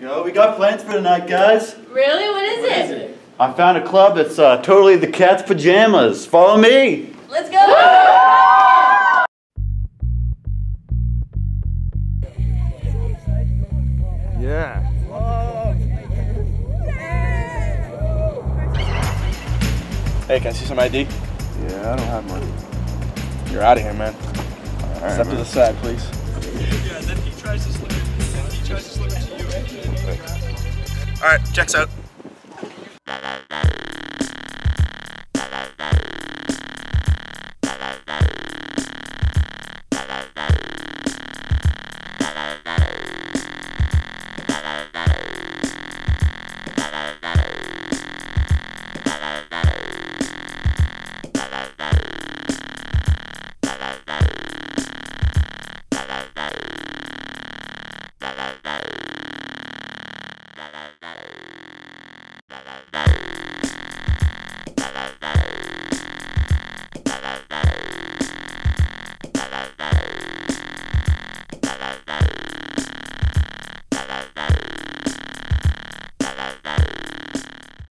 Yo, we got plans for tonight, guys. Really? What is it? I found a club that's uh, totally the cat's pajamas. Follow me. Let's go! Yeah. Hey, can I see some ID? Yeah, I don't have money. You're out of here, man. All right, Step to the side, please. All right, checks out.